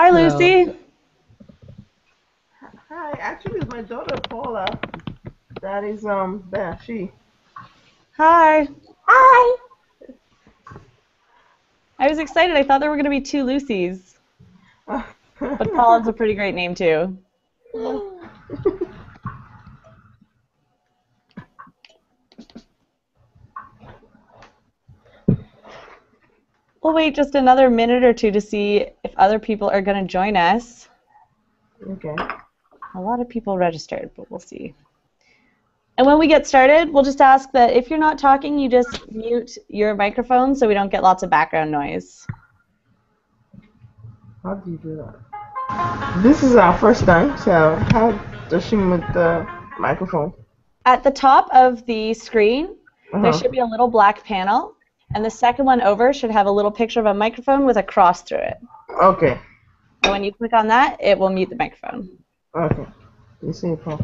Hi, Lucy. Hi, actually, it's my daughter Paula. That is um, there she. Hi. Hi. I was excited. I thought there were going to be two Lucys. But Paula's a pretty great name, too. We'll wait just another minute or two to see if other people are going to join us. okay. A lot of people registered, but we'll see. And when we get started, we'll just ask that if you're not talking, you just mute your microphone so we don't get lots of background noise. How do you do that? This is our first time, so how does she move the microphone? At the top of the screen, there Uh-huh. should be a little black panel, and the second one over should have a little picture of a microphone with a cross through it. Okay. And when you click on that, it will mute the microphone. Okay. You see, Paul.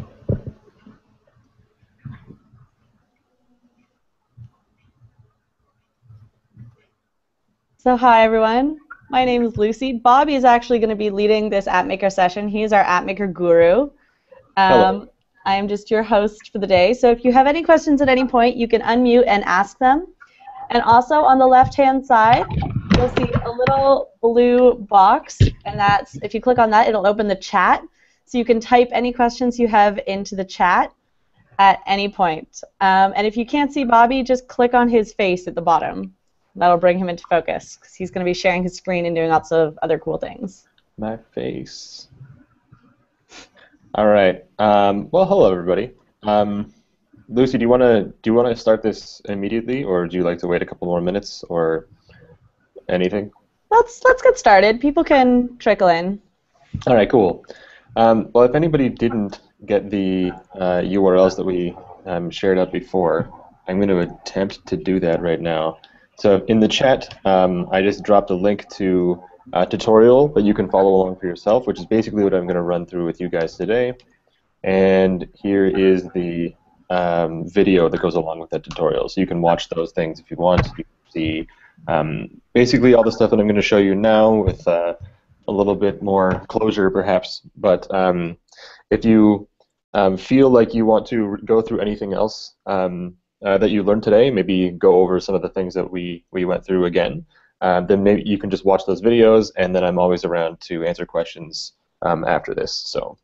So hi everyone, my name is Lucy. Bobby is actually going to be leading this app maker session. He is our app maker guru. Um, I am just your host for the day. So if you have any questions at any point, you can unmute and ask them. And also on the left-hand side, you'll see a little blue box, and that's if you click on that, it'll open the chat. So you can type any questions you have into the chat at any point. Um, and if you can't see Bobby, just click on his face at the bottom. That'll bring him into focus because he's going to be sharing his screen and doing lots of other cool things. My face. All right. Um, well, hello everybody. Um, Lucy, do you want to do you want to start this immediately, or do you like to wait a couple more minutes, or anything? Let's let's get started. People can trickle in. All right, cool. Um, well, if anybody didn't get the uh, URLs that we um, shared out before, I'm going to attempt to do that right now. So in the chat, um, I just dropped a link to a tutorial that you can follow along for yourself, which is basically what I'm going to run through with you guys today. And here is the um, video that goes along with that tutorial. So you can watch those things if you want. You can see um, basically all the stuff that I'm going to show you now with uh, a little bit more closure, perhaps. But um, if you um, feel like you want to go through anything else um, uh, that you learned today, maybe go over some of the things that we, we went through again, uh, then maybe you can just watch those videos, and then I'm always around to answer questions um, after this. So,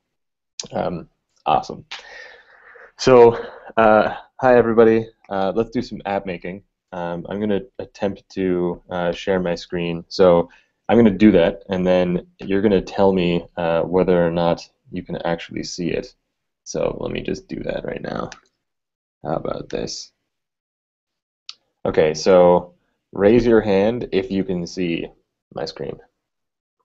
awesome. So, uh, hi everybody. Uh, let's do some app making. Um, I'm going to attempt to uh, share my screen. So, I'm going to do that, and then you're going to tell me uh, whether or not you can actually see it. So let me just do that right now. How about this? Okay, so raise your hand if you can see my screen.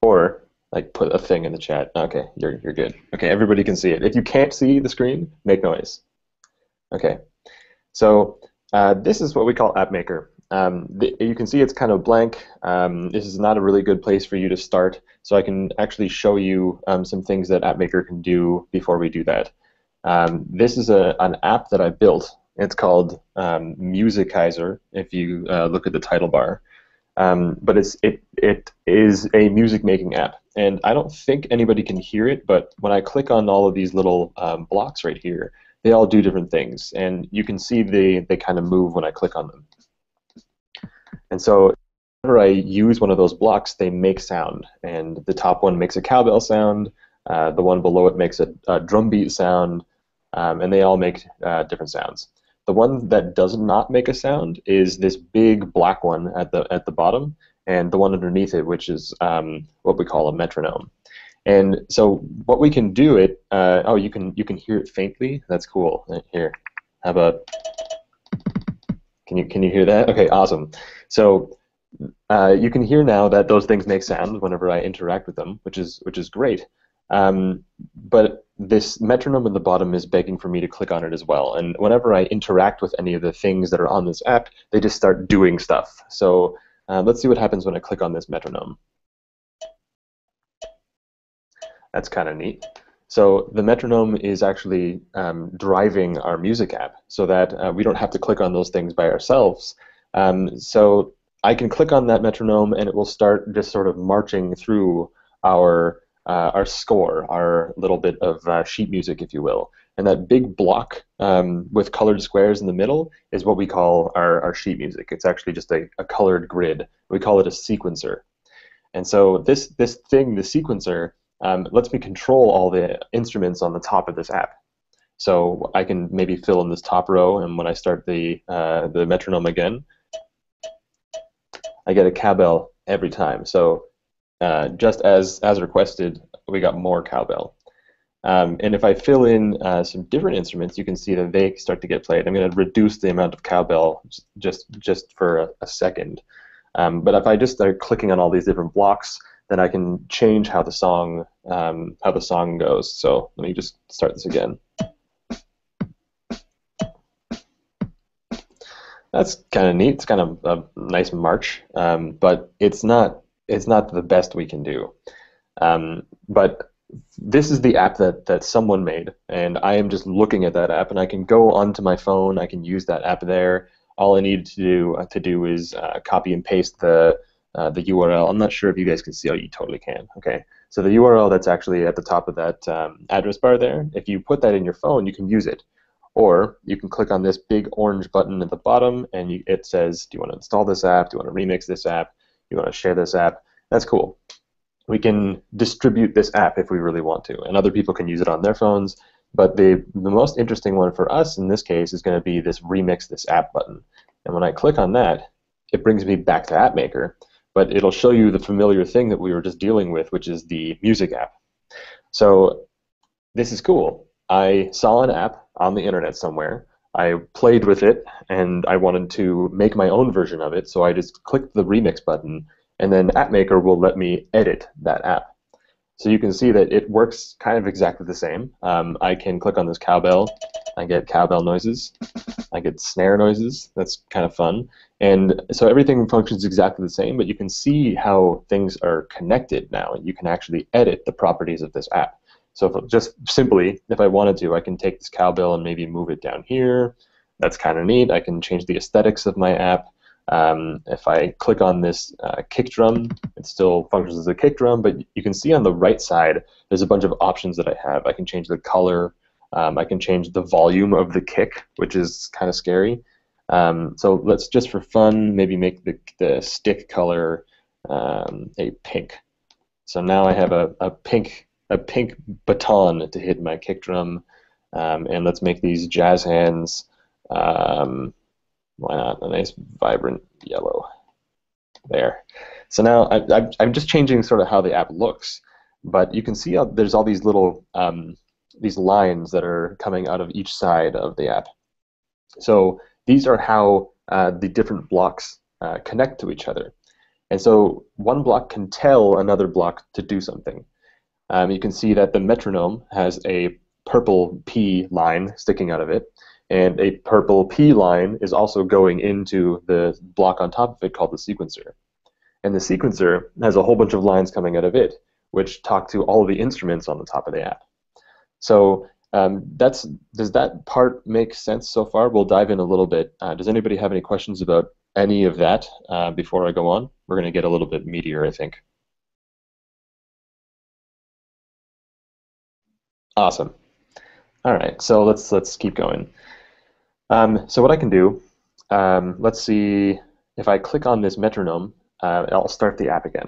Or like put a thing in the chat. Okay, you're you're good. Okay, everybody can see it. If you can't see the screen, make noise. Okay. So uh, this is what we call App Maker. Um, you can see it's kind of blank. Um, this is not a really good place for you to start, so I can actually show you um, some things that App Maker can do before we do that. Um, this is a, an app that I built. It's called um, Musicizer, if you uh, look at the title bar. But it's, it, it is a music making app. And I don't think anybody can hear it, but when I click on all of these little blocks right here, they all do different things. And you can see they, they kind of move when I click on them. And so whenever I use one of those blocks, they make sound. And the top one makes a cowbell sound, uh, the one below it makes a, a drum beat sound, um, and they all make uh, different sounds. The one that does not make a sound is this big black one at the at the bottom, and the one underneath it, which is um, what we call a metronome. And so what we can do it. Uh, oh, you can you can hear it faintly. That's cool. Here, how about? Can you can you hear that? Okay, awesome. So uh, you can hear now that those things make sound whenever I interact with them, which is which is great. Um, but this metronome at the bottom is begging for me to click on it as well. And whenever I interact with any of the things that are on this app, they just start doing stuff. So uh, let's see what happens when I click on this metronome. That's kind of neat. So the metronome is actually um, driving our music app so that uh, we don't have to click on those things by ourselves. Um, so I can click on that metronome and it will start just sort of marching through our uh, our score, our little bit of uh, sheet music, if you will. And that big block um, with colored squares in the middle is what we call our, our sheet music. It's actually just a, a colored grid. We call it a sequencer. And so this, this thing, the sequencer, um, lets me control all the instruments on the top of this app. So I can maybe fill in this top row, and when I start the, uh, the metronome again, I get a cowbell every time. So uh, just as as requested, we got more cowbell. Um, and if I fill in uh, some different instruments, you can see that they start to get played. I'm going to reduce the amount of cowbell just just for a, a second. Um, but if I just start clicking on all these different blocks, then I can change how the song um, how the song goes. So let me just start this again. That's kind of neat. It's kind of a nice march, um, but it's not it's not the best we can do. Um, but this is the app that, that someone made, and I am just looking at that app, and I can go onto my phone. I can use that app there. All I need to do to do is uh, copy and paste the uh, the URL. I'm not sure if you guys can see. Oh, you totally can. Okay. So the URL that's actually at the top of that um, address bar there, if you put that in your phone, you can use it. Or you can click on this big orange button at the bottom, and you, it says, do you want to install this app? Do you want to remix this app? Do you want to share this app, that's cool. We can distribute this app if we really want to, and other people can use it on their phones. But the, the most interesting one for us in this case is going to be this remix this app button. And when I click on that, it brings me back to AppMaker, but it'll show you the familiar thing that we were just dealing with, which is the music app. So this is cool. I saw an app on the internet somewhere. I played with it and I wanted to make my own version of it, so I just clicked the remix button, and then AppMaker will let me edit that app. So you can see that it works kind of exactly the same. Um, I can click on this cowbell, I get cowbell noises, I get snare noises, that's kind of fun. And so everything functions exactly the same, but you can see how things are connected now, and you can actually edit the properties of this app. So if, just simply, if I wanted to, I can take this cowbell and maybe move it down here. That's kind of neat. I can change the aesthetics of my app. Um, if I click on this uh, kick drum, it still functions as a kick drum, but you can see on the right side, there's a bunch of options that I have. I can change the color. Um, I can change the volume of the kick, which is kind of scary. Um, so let's just for fun maybe make the, the stick color um, a pink. So now I have a, a pink a pink baton to hit my kick drum, um, and let's make these jazz hands. Um, why not a nice vibrant yellow? There. So now I, am just changing sort of how the app looks, but you can see how there's all these little um, these lines that are coming out of each side of the app. So these are how uh, the different blocks uh, connect to each other. And so one block can tell another block to do something um, you can see that the metronome has a purple P line sticking out of it, and a purple P line is also going into the block on top of it called the sequencer. And the sequencer has a whole bunch of lines coming out of it, which talk to all the instruments on the top of the app. So um, that's does that part make sense so far? We'll dive in a little bit. Uh, does anybody have any questions about any of that uh, before I go on? We're going to get a little bit meatier, I think. Awesome. All right, so let's let's keep going. Um, so what I can do, um, let's see if I click on this metronome, uh, I'll start the app again.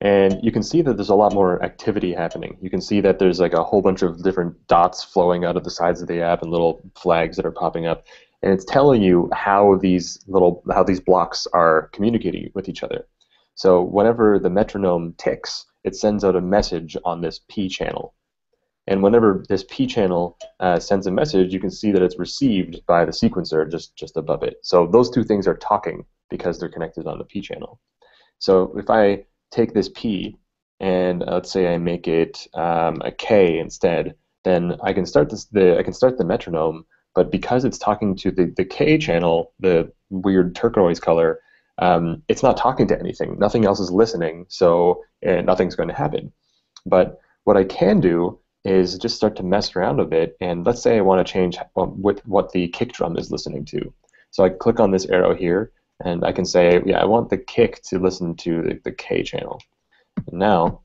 And you can see that there's a lot more activity happening. You can see that there's like a whole bunch of different dots flowing out of the sides of the app and little flags that are popping up. And it's telling you how these little how these blocks are communicating with each other. So whenever the metronome ticks, it sends out a message on this P channel. And whenever this P channel uh, sends a message, you can see that it's received by the sequencer just, just above it. So those two things are talking because they're connected on the P channel. So if I take this P and uh, let's say I make it um, a K instead, then I can start this, the I can start the metronome, but because it's talking to the, the K channel, the weird turquoise color, um, it's not talking to anything. Nothing else is listening, so uh, nothing's going to happen. But what I can do is just start to mess around a bit, and let's say I want to change what, what the kick drum is listening to. So I click on this arrow here, and I can say, yeah, I want the kick to listen to the, the K channel. And now,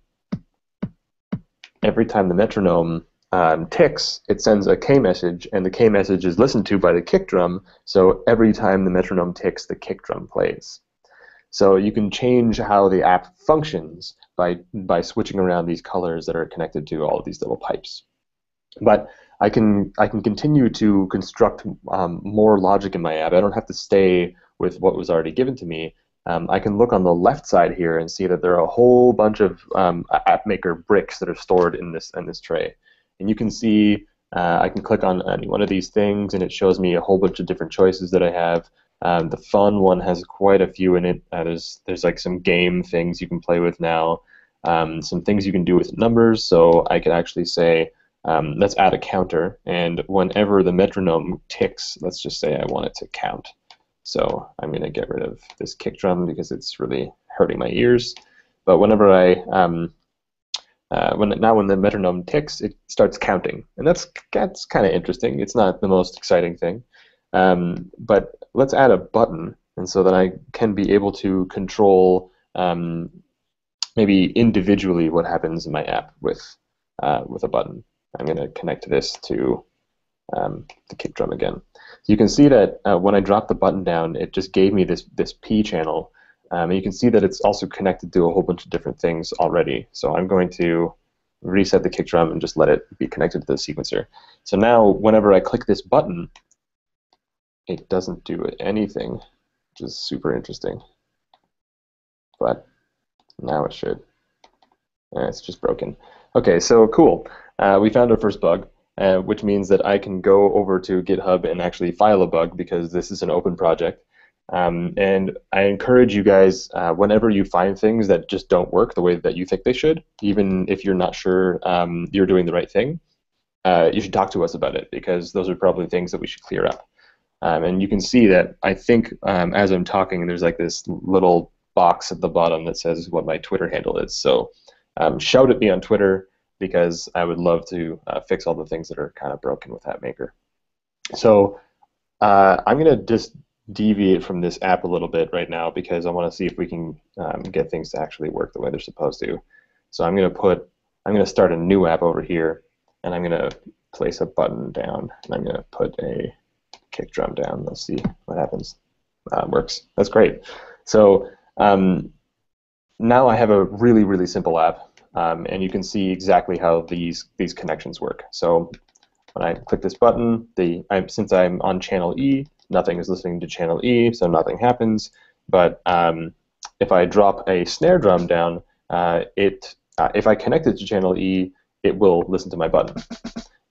every time the metronome um, ticks, it sends a K message, and the K message is listened to by the kick drum. So every time the metronome ticks, the kick drum plays. So you can change how the app functions by by switching around these colors that are connected to all of these little pipes. But I can I can continue to construct um, more logic in my app. I don't have to stay with what was already given to me. Um, I can look on the left side here and see that there are a whole bunch of um, app maker bricks that are stored in this in this tray. And you can see uh, I can click on any one of these things and it shows me a whole bunch of different choices that I have. Um, the fun one has quite a few in it. Uh, there's there's like some game things you can play with now, um, some things you can do with numbers. So I could actually say um, let's add a counter, and whenever the metronome ticks, let's just say I want it to count. So I'm going to get rid of this kick drum because it's really hurting my ears. But whenever I um, uh, when now when the metronome ticks, it starts counting, and that's that's kind of interesting. It's not the most exciting thing, um, but let's add a button, and so that I can be able to control um, maybe individually what happens in my app with uh, with a button. I'm going to connect this to um, the kick drum again. So you can see that uh, when I drop the button down, it just gave me this this P channel. Um, and you can see that it's also connected to a whole bunch of different things already. So I'm going to reset the kick drum and just let it be connected to the sequencer. So now whenever I click this button, it doesn't do anything, which is super interesting. But now it should. Uh, it's just broken. Okay, so cool. Uh, we found our first bug, uh, which means that I can go over to GitHub and actually file a bug because this is an open project. Um, and I encourage you guys, uh, whenever you find things that just don't work the way that you think they should, even if you're not sure um, you're doing the right thing, uh, you should talk to us about it because those are probably things that we should clear up. Um, and you can see that I think um, as I'm talking, there's like this little box at the bottom that says what my Twitter handle is. So um, shout at me on Twitter because I would love to uh, fix all the things that are kind of broken with AppMaker. So uh, I'm going to just deviate from this app a little bit right now because I want to see if we can um, get things to actually work the way they're supposed to. So I'm going to put, I'm going to start a new app over here, and I'm going to place a button down, and I'm going to put a kick drum down. Let's see what happens. Uh, works. That's great. So um, now I have a really, really simple app, um, and you can see exactly how these these connections work. So when I click this button, the I'm, since I'm on channel E, nothing is listening to channel E, so nothing happens. But um, if I drop a snare drum down, uh, it uh, if I connect it to channel E, it will listen to my button.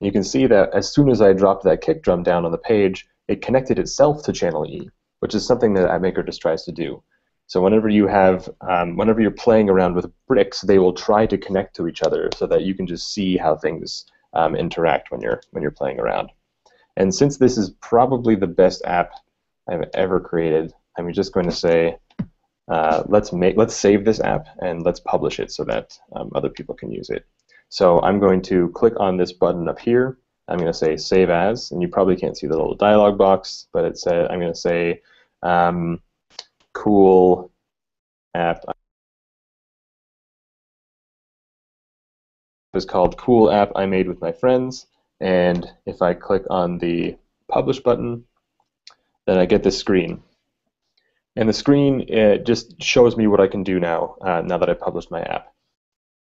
You can see that as soon as I dropped that kick drum down on the page, it connected itself to channel E, which is something that AppMaker just tries to do. So whenever you have, um, whenever you're playing around with bricks, they will try to connect to each other so that you can just see how things um, interact when you're when you're playing around. And since this is probably the best app I've ever created, I'm just going to say, uh, let's make let's save this app and let's publish it so that um, other people can use it. So I'm going to click on this button up here. I'm going to say save as, and you probably can't see the little dialog box, but it said I'm going to say um, cool app. Is called cool app I made with my friends and if I click on the publish button then I get this screen. And the screen just shows me what I can do now uh, now that I've published my app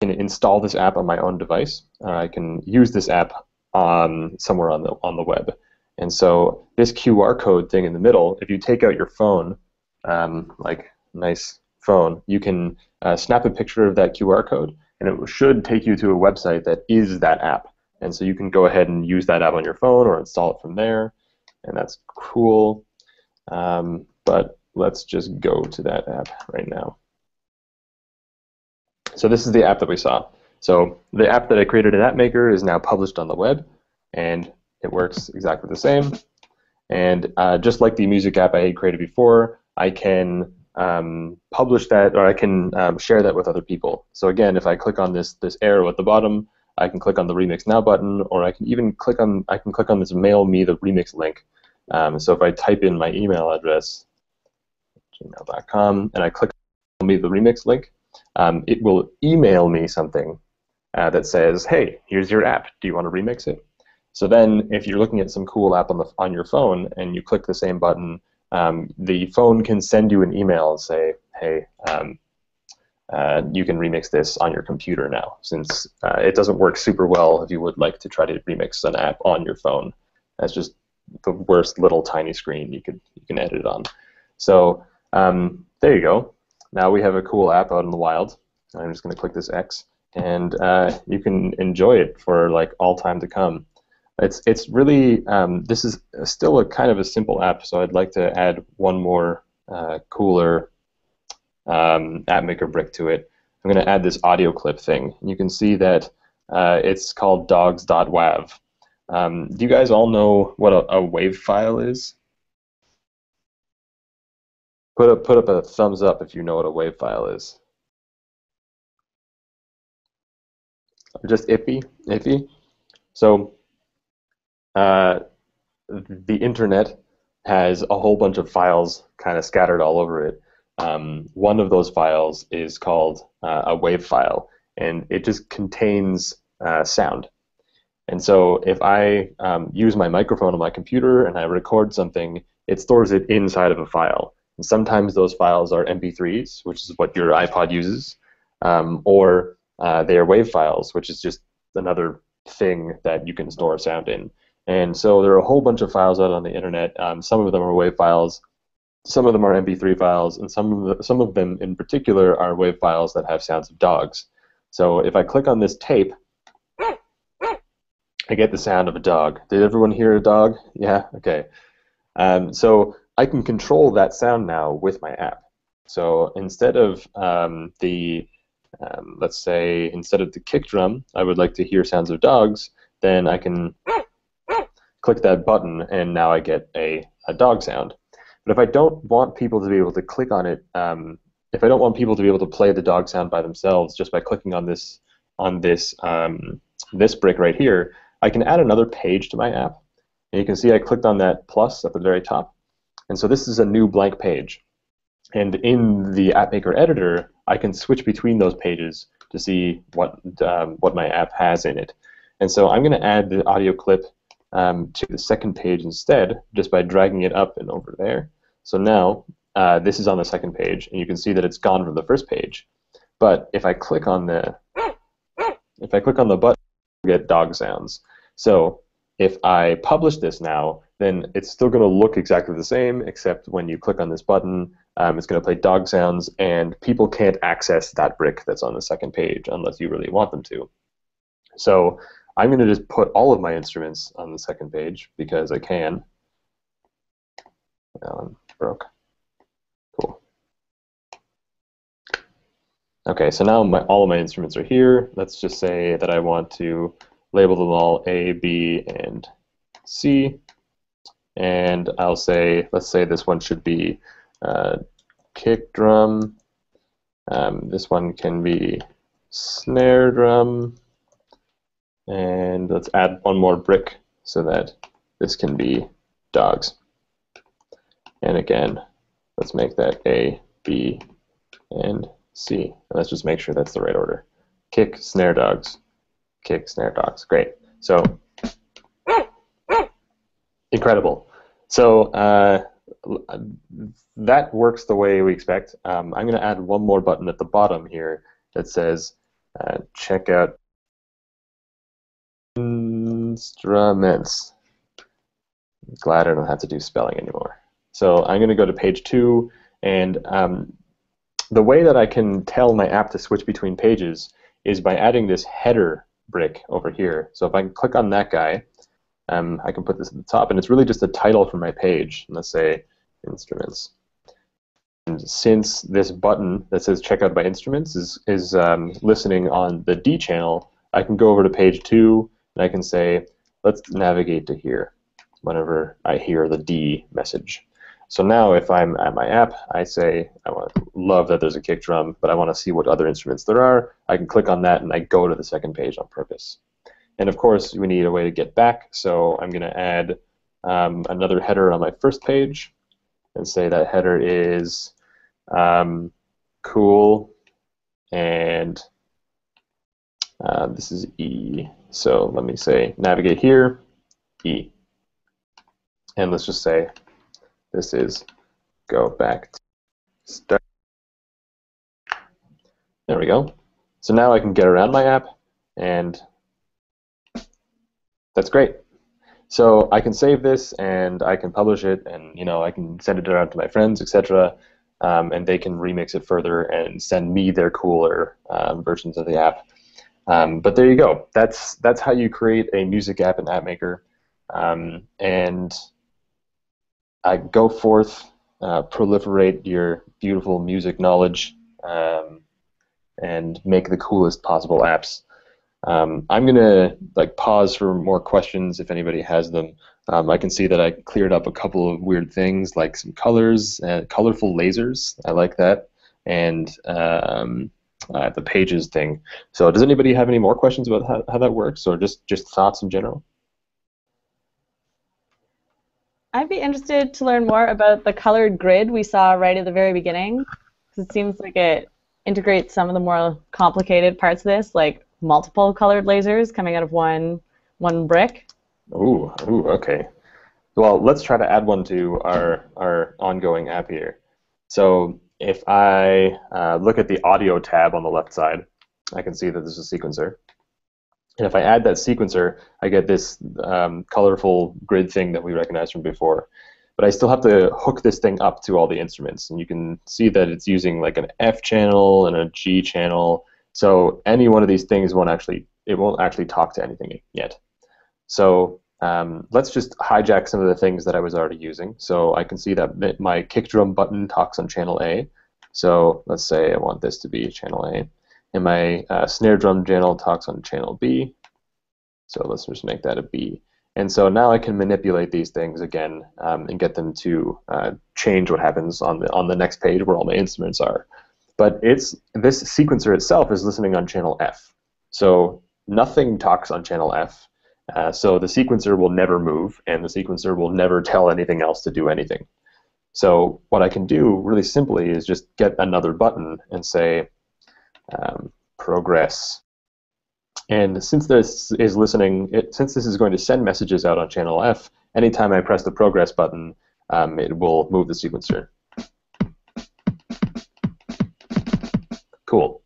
can install this app on my own device uh, I can use this app on somewhere on the on the web and so this QR code thing in the middle if you take out your phone um, like nice phone, you can uh, snap a picture of that QR code, and it should take you to a website that is that app. And so you can go ahead and use that app on your phone or install it from there, and that's cool. Um, but let's just go to that app right now. So this is the app that we saw. So the app that I created in AppMaker is now published on the web, and it works exactly the same. And uh, just like the music app I had created before, I can um, publish that or I can um, share that with other people. So again, if I click on this this arrow at the bottom, I can click on the Remix Now button, or I can even click on I can click on this Mail Me the Remix link. Um, so if I type in my email address, gmail.com, and I click on me the remix link, um, it will email me something uh, that says, "Hey, here's your app. Do you want to remix it?" So then, if you're looking at some cool app on the on your phone and you click the same button, um, the phone can send you an email and say, "Hey, um, uh, you can remix this on your computer now." Since uh, it doesn't work super well if you would like to try to remix an app on your phone, that's just the worst little tiny screen you could you can edit on. So um, there you go. Now we have a cool app out in the wild. I'm just going to click this X, and uh, you can enjoy it for like all time to come. It's it's really um, this is still a kind of a simple app, so I'd like to add one more uh, cooler um, app maker brick to it. I'm going to add this audio clip thing. You can see that uh, it's called dogs.wav. Um, do you guys all know what a, a wave file is? Put up put up a thumbs up if you know what a wave file is. Just iffy, iffy. So uh, the internet has a whole bunch of files kind of scattered all over it. Um, one of those files is called uh, a wave file, and it just contains uh, sound. And so if I um, use my microphone on my computer and I record something, it stores it inside of a file. And sometimes those files are MP3s, which is what your iPod uses, um, or uh, they are WAV files, which is just another thing that you can store sound in. And so there are a whole bunch of files out on the internet. Um, some of them are WAV files, some of them are MP3 files, and some of, the, some of them in particular are WAV files that have sounds of dogs. So if I click on this tape, I get the sound of a dog. Did everyone hear a dog? Yeah? Okay. Um, so I can control that sound now with my app. So instead of um, the, um, let's say, instead of the kick drum, I would like to hear sounds of dogs, then I can click that button and now I get a, a dog sound. But if I don't want people to be able to click on it, um, if I don't want people to be able to play the dog sound by themselves just by clicking on this on this um, this brick right here, I can add another page to my app. And you can see I clicked on that plus at the very top. And so this is a new blank page. And in the AppMaker editor, I can switch between those pages to see what, um, what my app has in it. And so I'm going to add the audio clip um, to the second page instead, just by dragging it up and over there. So now uh, this is on the second page, and you can see that it's gone from the first page. But if I click on the if I click on the button, get dog sounds. So if I publish this now, then it's still going to look exactly the same, except when you click on this button, um, it's going to play dog sounds, and people can't access that brick that's on the second page unless you really want them to. So I'm going to just put all of my instruments on the second page because I can. That one broke. Cool. Okay, so now my, all of my instruments are here. Let's just say that I want to label them all A, B, and C and I'll say, let's say this one should be uh, kick drum. Um, this one can be snare drum. And let's add one more brick so that this can be dogs. And again, let's make that A, B, and C. And let's just make sure that's the right order. Kick, snare dogs, kick, snare dogs. Great. So incredible. So uh, that works the way we expect. Um, I'm going to add one more button at the bottom here that says uh, check out instruments. Glad I don't have to do spelling anymore. So I'm going to go to page two, and um, the way that I can tell my app to switch between pages is by adding this header brick over here. So if I click on that guy, um, I can put this at the top, and it's really just a title for my page. Let's say instruments. And since this button that says check out by instruments is, is um, listening on the D channel, I can go over to page two, and I can say, let's navigate to here whenever I hear the D message. So now if I'm at my app, I say, I want love that there's a kick drum, but I want to see what other instruments there are. I can click on that, and I go to the second page on purpose. And of course, we need a way to get back, so I'm going to add um, another header on my first page and say that header is um, cool, and uh, this is E. So let me say navigate here, E. And let's just say this is go back to start. There we go. So now I can get around my app, and that's great. So I can save this, and I can publish it, and you know I can send it around to my friends, etc., um, and they can remix it further and send me their cooler um, versions of the app. Um, but there you go. That's that's how you create a music app in AppMaker, um, and I go forth, uh, proliferate your beautiful music knowledge, um, and make the coolest possible apps. Um, I'm gonna like pause for more questions if anybody has them. Um, I can see that I cleared up a couple of weird things like some colors, and colorful lasers. I like that, and um, uh, the pages thing. So, does anybody have any more questions about how, how that works, or just just thoughts in general? I'd be interested to learn more about the colored grid we saw right at the very beginning, because it seems like it integrates some of the more complicated parts of this, like multiple colored lasers coming out of one one brick. Ooh, ooh, okay. Well, let's try to add one to our our ongoing app here. So if I uh, look at the audio tab on the left side, I can see that there's a sequencer. And if I add that sequencer, I get this um, colorful grid thing that we recognized from before. But I still have to hook this thing up to all the instruments. And you can see that it's using like an F channel and a G channel. So any one of these things won't actually, it won't actually talk to anything yet. So um, let's just hijack some of the things that I was already using. So I can see that my kick drum button talks on channel A. So let's say I want this to be channel A and my uh, snare drum channel talks on channel B. So let's just make that a B. And so now I can manipulate these things again um, and get them to uh, change what happens on the on the next page where all my instruments are. But it's this sequencer itself is listening on channel F. So nothing talks on channel F. Uh, so the sequencer will never move, and the sequencer will never tell anything else to do anything. So what I can do really simply is just get another button and say, um, progress. And since this is listening, it, since this is going to send messages out on channel F, anytime I press the progress button, um, it will move the sequencer. Cool.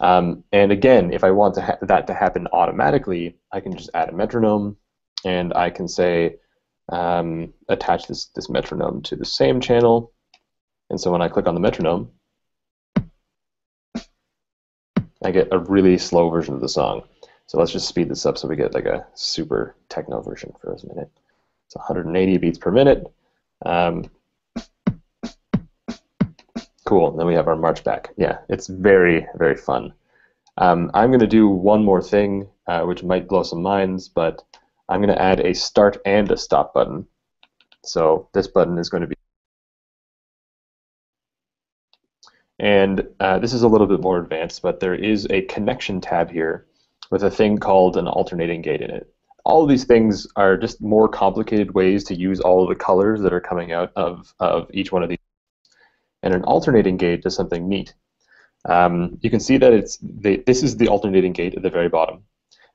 Um, and again, if I want to that to happen automatically, I can just add a metronome, and I can say um, attach this, this metronome to the same channel. And so when I click on the metronome, I get a really slow version of the song. So let's just speed this up so we get like a super techno version for a minute. It's 180 beats per minute. Um, cool. Then we have our march back. Yeah, it's very, very fun. Um, I'm going to do one more thing, uh, which might blow some minds, but I'm going to add a start and a stop button. So this button is going to be And uh, this is a little bit more advanced, but there is a connection tab here with a thing called an alternating gate in it. All of these things are just more complicated ways to use all of the colors that are coming out of, of each one of these. And an alternating gate does something neat. Um, you can see that it's the, this is the alternating gate at the very bottom.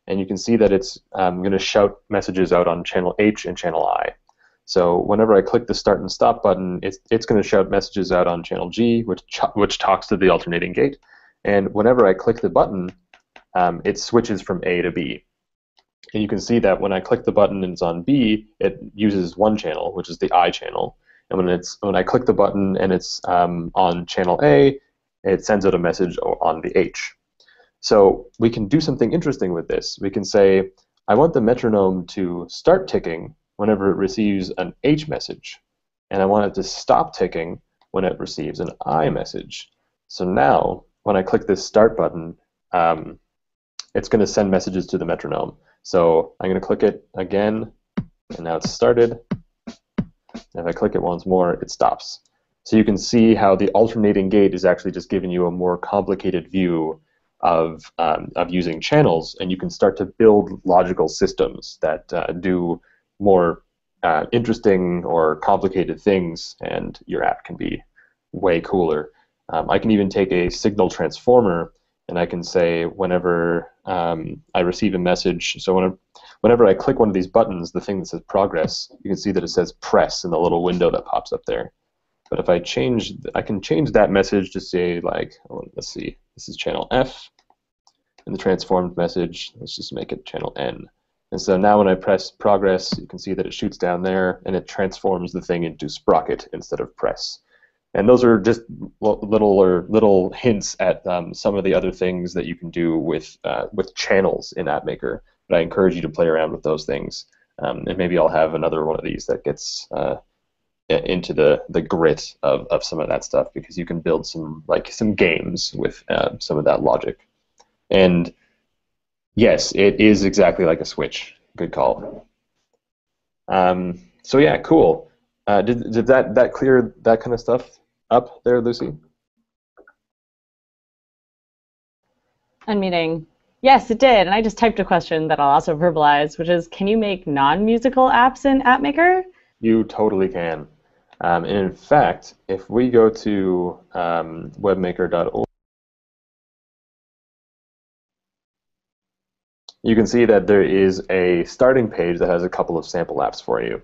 And you can see that it's um, going to shout messages out on channel H and channel I. So whenever I click the start and stop button, it's, it's going to shout messages out on channel G, which, which talks to the alternating gate. And whenever I click the button, um, it switches from A to B. And you can see that when I click the button and it's on B, it uses one channel, which is the I channel. And when it's when I click the button and it's um, on channel A, it sends out a message on the H. So we can do something interesting with this. We can say, I want the metronome to start ticking whenever it receives an H message, and I want it to stop ticking when it receives an I message. So now, when I click this start button, um, it's going to send messages to the metronome. So I'm going to click it again, and now it's started. And If I click it once more, it stops. So you can see how the alternating gate is actually just giving you a more complicated view of, um, of using channels, and you can start to build logical systems that uh, do more uh, interesting or complicated things, and your app can be way cooler. Um, I can even take a signal transformer and I can say whenever um, I receive a message, so whenever, whenever I click one of these buttons, the thing that says progress, you can see that it says press in the little window that pops up there. But if I change, I can change that message to say like, oh, let's see, this is channel F, and the transformed message, let's just make it channel N. And so now when I press progress, you can see that it shoots down there and it transforms the thing into sprocket instead of press. And those are just little or little hints at um, some of the other things that you can do with uh, with channels in AppMaker. But I encourage you to play around with those things. Um, and maybe I'll have another one of these that gets uh, into the, the grit of, of some of that stuff because you can build some like some games with uh, some of that logic. And yes, it is exactly like a Switch. Good call. Um, so yeah, cool. Uh, did, did that, that clear that kind of stuff up there, Lucy? Unmuting. Yes, it did. And I just typed a question that I'll also verbalize, which is, can you make non-musical apps in AppMaker? You totally can. Um, and in fact, if we go to um, webmaker.org, you can see that there is a starting page that has a couple of sample apps for you.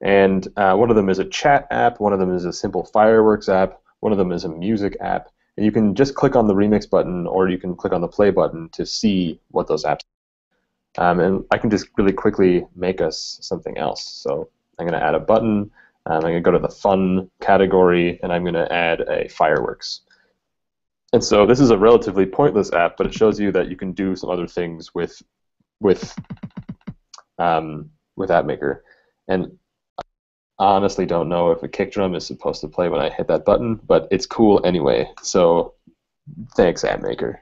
And uh, one of them is a chat app, one of them is a simple fireworks app, one of them is a music app. And you can just click on the remix button or you can click on the play button to see what those apps are. Um, and I can just really quickly make us something else. So I'm going to add a button. Um, I'm going to go to the fun category and I'm going to add a fireworks. And so this is a relatively pointless app, but it shows you that you can do some other things with with um, with AppMaker. And I honestly don't know if a kick drum is supposed to play when I hit that button, but it's cool anyway. So thanks, AppMaker.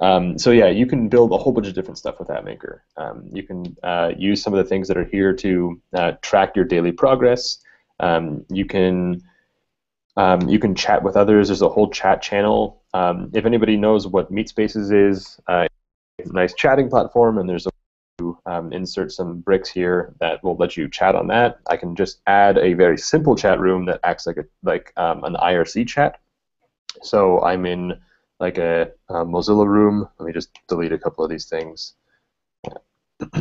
Um, so yeah, you can build a whole bunch of different stuff with AppMaker. Um, you can uh, use some of the things that are here to uh, track your daily progress. Um, you can um, you can chat with others. There's a whole chat channel. Um, if anybody knows what Meatspaces is, uh, nice chatting platform, and there's a um, insert some bricks here that will let you chat on that. I can just add a very simple chat room that acts like a like um, an IRC chat. So I'm in like a, a Mozilla room. Let me just delete a couple of these things.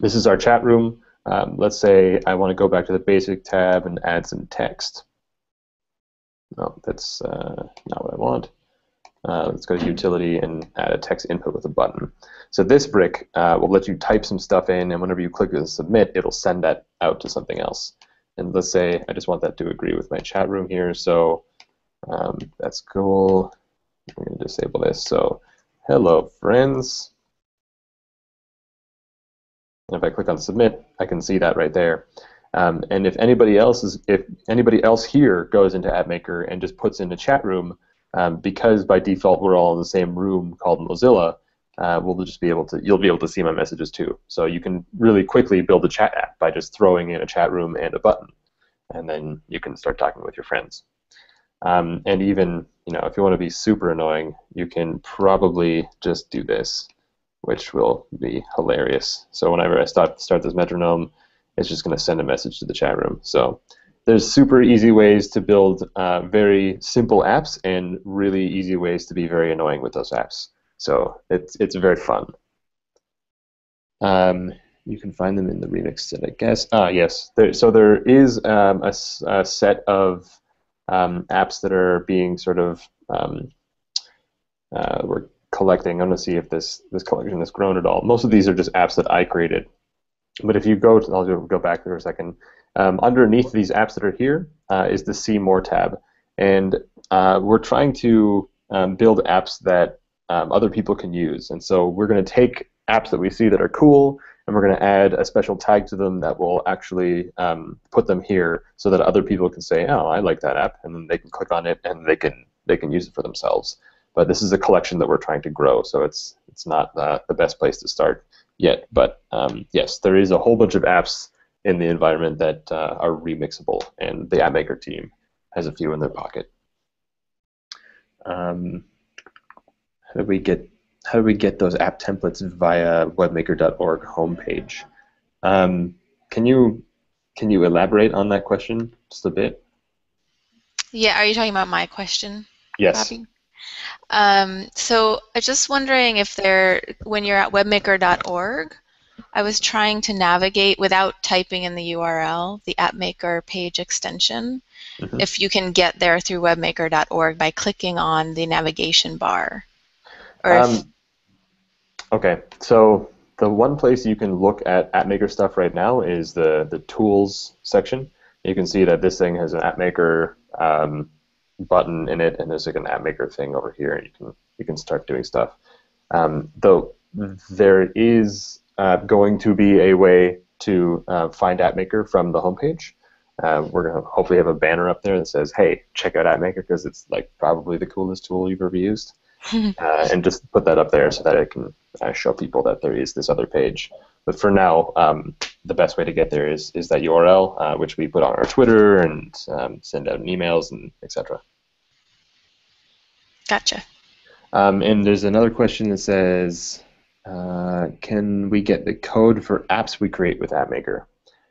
this is our chat room. Um, let's say I want to go back to the basic tab and add some text. No, that's uh, not what I want. Uh, let's go to utility and add a text input with a button. So this brick uh, will let you type some stuff in, and whenever you click and submit, it'll send that out to something else. And let's say I just want that to agree with my chat room here, so um, that's cool. I'm going to disable this. So hello, friends. And if I click on submit, I can see that right there. Um, and if anybody else is, if anybody else here goes into AppMaker and just puts in a chat room, um, because by default we're all in the same room called Mozilla, uh, we'll just be able to, you'll be able to see my messages too. So you can really quickly build a chat app by just throwing in a chat room and a button, and then you can start talking with your friends. Um, and even, you know, if you want to be super annoying, you can probably just do this, which will be hilarious. So whenever I start start this metronome, it's just going to send a message to the chat room. So there's super easy ways to build uh, very simple apps and really easy ways to be very annoying with those apps. So it's it's very fun. Um, you can find them in the remix set, I guess. Ah, yes. There, so there is um, a, a, set of um, apps that are being sort of um, uh, we're collecting. I'm to see if this this collection has grown at all. Most of these are just apps that I created. But if you go, to, I'll go back there a second. Um, underneath these apps that are here uh, is the See More tab, and uh, we're trying to um, build apps that um, other people can use. And so we're going to take apps that we see that are cool, and we're going to add a special tag to them that will actually um, put them here, so that other people can say, "Oh, I like that app," and then they can click on it and they can they can use it for themselves. But this is a collection that we're trying to grow, so it's it's not uh, the best place to start yet. But um, yes, there is a whole bunch of apps in the environment that uh, are remixable, and the AppMaker team has a few in their pocket. Um, how do we get how do we get those app templates via webmaker.org homepage? Um, can you can you elaborate on that question just a bit? Yeah, are you talking about my question? Yes. Bobby? Um, so I'm just wondering if there, when you're at webmaker.org, I was trying to navigate without typing in the URL, the AppMaker page extension, Mhm. if you can get there through webmaker.org by clicking on the navigation bar. Um, okay, so the one place you can look at AppMaker stuff right now is the, the tools section. You can see that this thing has an AppMaker um, button in it, and there's like an app maker thing over here, and you can you can start doing stuff. Um, though there is uh, going to be a way to uh, find AppMaker from the homepage. Uh, we're gonna hopefully have a banner up there that says, "Hey, check out AppMaker because it's like probably the coolest tool you've ever used." uh, and just put that up there so that I can uh, show people that there is this other page. But for now, um, the best way to get there is is that URL, uh, which we put on our Twitter and um, send out emails and etc. gotcha. Um, and there's another question that says, uh, can we get the code for apps we create with AppMaker?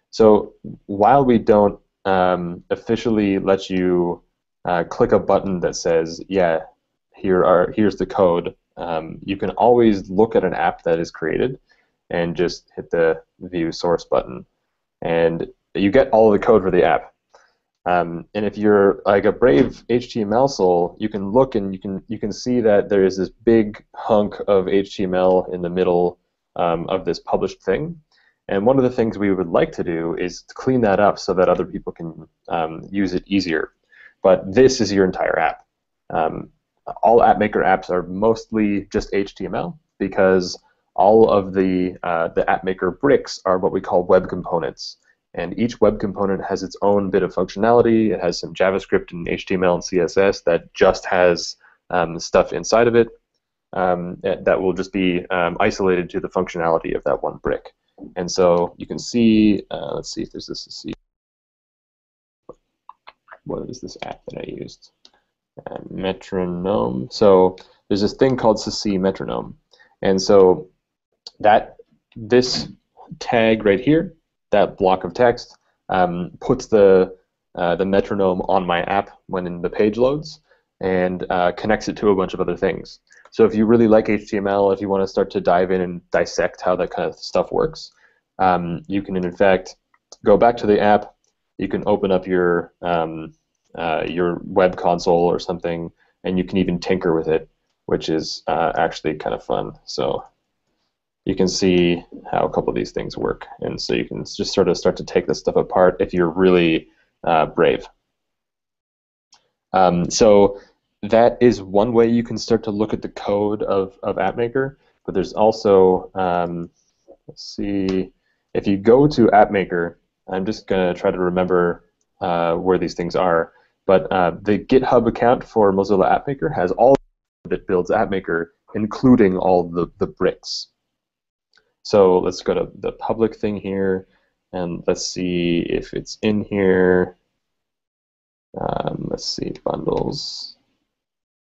So while we don't um, officially let you uh, click a button that says, yeah, here are here's the code, um, you can always look at an app that is created and just hit the view source button, and you get all the code for the app. Um, and if you're like a brave HTML soul, you can look and you can you can see that there is this big hunk of HTML in the middle um, of this published thing. And one of the things we would like to do is to clean that up so that other people can um, use it easier. But this is your entire app. Um, all AppMaker apps are mostly just HTML because all of the uh, the AppMaker bricks are what we call web components and each web component has its own bit of functionality. It has some JavaScript and HTML and CSS that just has um, stuff inside of it um, that that will just be um, isolated to the functionality of that one brick. And so you can see, uh, let's see if there's this. See, what is this app that I used? Uh, metronome. So there's this thing called CC metronome, and so that this tag right here that block of text um, puts the uh, the metronome on my app when the page loads and uh, connects it to a bunch of other things. So if you really like HTML, if you want to start to dive in and dissect how that kind of stuff works, um, you can in fact go back to the app. You can open up your um, uh, your web console or something, and you can even tinker with it, which is uh, actually kind of fun. So you can see how a couple of these things work. And so you can just sort of start to take this stuff apart if you're really uh, brave. Um, so that is one way you can start to look at the code of, of AppMaker, but there's also, um, let's see, if you go to AppMaker, I'm just going to try to remember uh, where these things are, but uh, the GitHub account for Mozilla AppMaker has all that builds AppMaker, including all the, the bricks. So let's go to the public thing here, and let's see if it's in here. Um, let's see, bundles,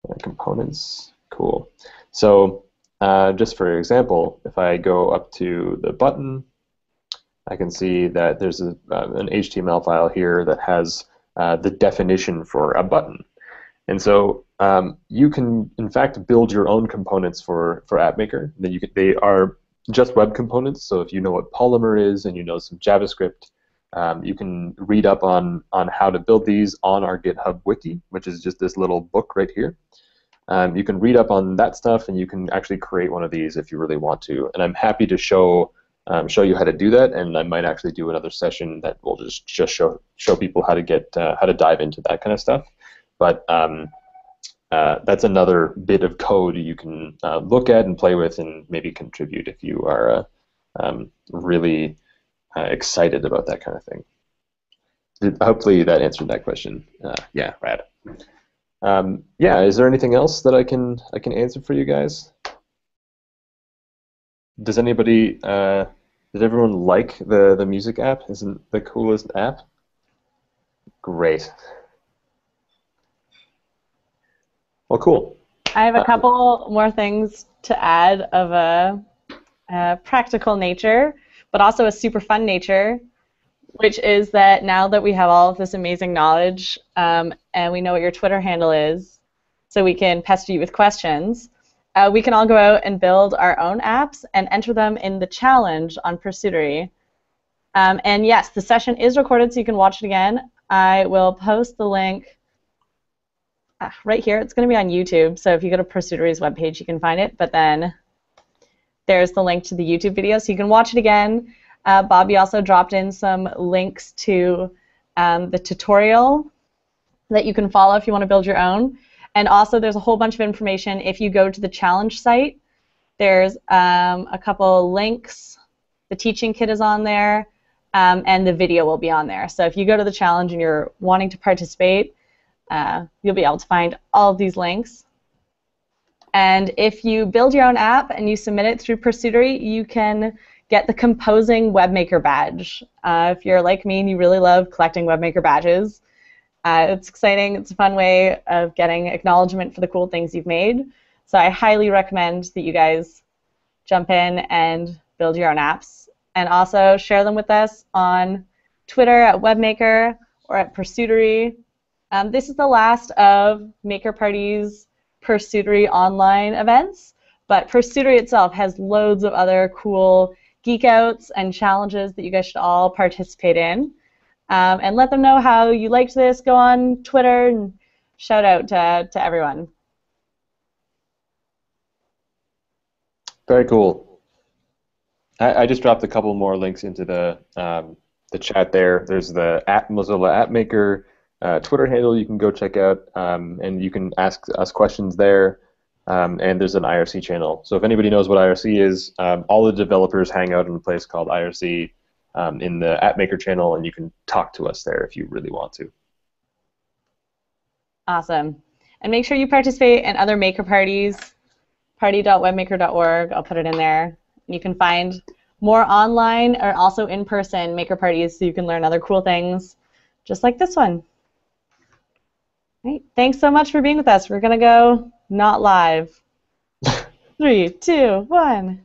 uh, components, cool. So uh, just for example, if I go up to the button, I can see that there's a, uh, an HTML file here that has uh, the definition for a button. And so um, you can, in fact, build your own components for, for AppMaker. Then you can, they are just web components. So if you know what Polymer is and you know some JavaScript, um, you can read up on, on how to build these on our GitHub wiki, which is just this little book right here. Um, you can read up on that stuff and you can actually create one of these if you really want to. And I'm happy to show um, show you how to do that, and I might actually do another session that will just just show show people how to get uh, how to dive into that kind of stuff. But um, uh, that's another bit of code you can uh, look at and play with, and maybe contribute if you are uh, um, really uh, excited about that kind of thing. Hopefully that answered that question. Uh, yeah, rad. Um, yeah, is there anything else that I can I can answer for you guys? Does anybody does everyone like the the music app? Isn't the coolest app? Great. Well, cool. I have a Uh, couple more things to add of a, a practical nature, but also a super fun nature. which is that now that we have all of this amazing knowledge um, and we know what your Twitter handle is, so we can pester you with questions, uh, we can all go out and build our own apps and enter them in the challenge on Pursuitery. Um, and yes, the session is recorded, so you can watch it again. I will post the link right here. It's going to be on YouTube, so if you go to Pursuitery's webpage, you can find it. But then there's the link to the YouTube video, so you can watch it again. Uh, Bobby also dropped in some links to um, the tutorial that you can follow if you want to build your own. And also, there's a whole bunch of information if you go to the challenge site. There's um, a couple links. The teaching kit is on there, um, and the video will be on there. So if you go to the challenge and you're wanting to participate, uh, you'll be able to find all of these links. And if you build your own app and you submit it through Pursuitery, you can get the Composing Webmaker badge. Uh, if you're like me and you really love collecting Webmaker badges, uh, it's exciting. It's a fun way of getting acknowledgement for the cool things you've made. So I highly recommend that you guys jump in and build your own apps, and also share them with us on Twitter at Webmaker or at Pursuitery. Um, this is the last of Maker Party's Pursuitery online events, but Pursuitery itself has loads of other cool geek outs and challenges that you guys should all participate in um, and let them know how you liked this. Go on Twitter and shout out to, to everyone. Very cool. I, I just dropped a couple more links into the um, the chat there. There's the at Mozilla App Maker uh, Twitter handle you can go check out, um, and you can ask us questions there. Um, and there's an IRC channel. So if anybody knows what IRC is, um, all the developers hang out in a place called IRC um, in the AppMaker channel, and you can talk to us there if you really want to. Awesome. And make sure you participate in other maker parties, party.webmaker.org. I'll put it in there. You can find more online or also in-person maker parties so you can learn other cool things, just like this one. Right. Thanks so much for being with us. We're going to go not live. Three, two, one.